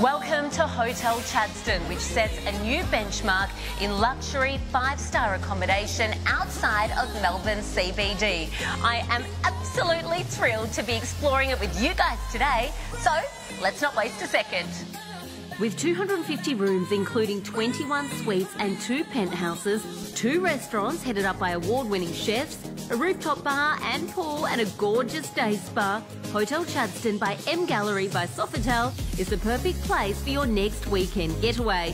Welcome to Hotel Chadstone, which sets a new benchmark in luxury five-star accommodation outside of Melbourne CBD. I am absolutely thrilled to be exploring it with you guys today, so let's not waste a second. With 250 rooms, including 21 suites and two penthouses, two restaurants headed up by award winning chefs, a rooftop bar and pool, and a gorgeous day spa, Hotel Chadstone by MGallery by Sofitel is the perfect place for your next weekend getaway.